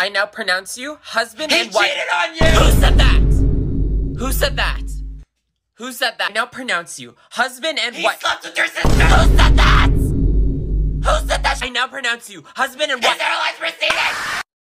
I now pronounce you husband He and wife. He cheated on you! Who said that? Who said that? Who said that? I now pronounce you husband and He wife. slept with your sister! Who said that? Who said that? I now pronounce you husband and wife. His wife. airline's receding!